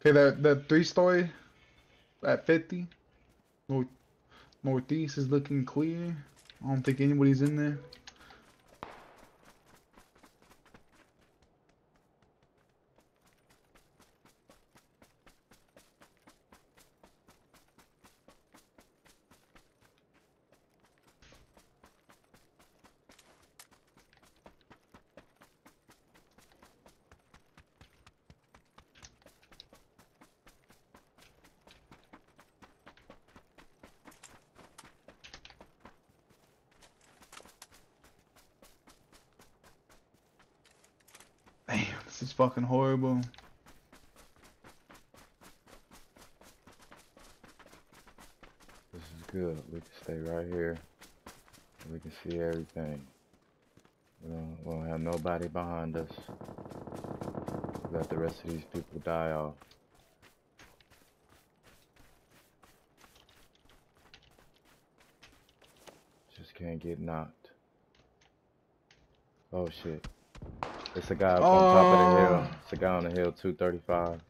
Okay, that that three story at 50 north northeast is looking clear. I don't think anybody's in there. Damn, this is fucking horrible. This is good. We can stay right here. We can see everything. We don't, we don't have nobody behind us. Let the rest of these people die off. Just can't get knocked. Oh shit. It's a guy up on top of the hill. Oh. It's a guy on the hill, 235.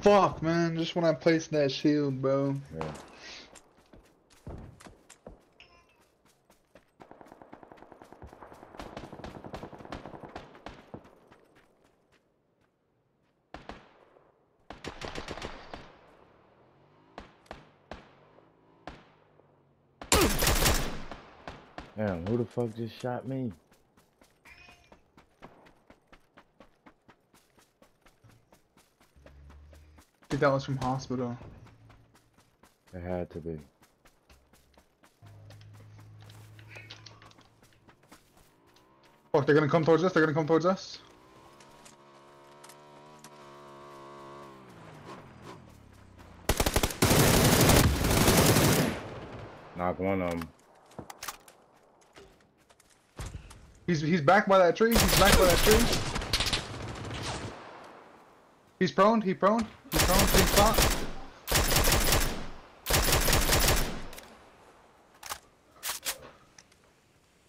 Fuck, man. Just when I placed that shield, bro. Yeah. Damn, who the fuck just shot me? Think that was from hospital. It had to be. Fuck, they're gonna come towards us. They're gonna come towards us. Knock one of them. He's he's back by that tree. He's back by that tree. He's prone. He prone. He's prone. Same spot.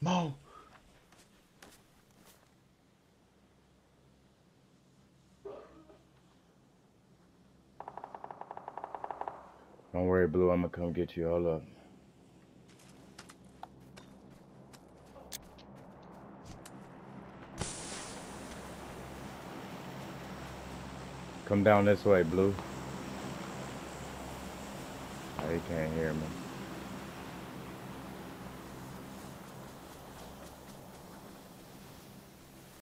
Mo. Don't worry, Blue. I'm gonna come get you. Hold up. Come down this way, Blue. He can't hear me.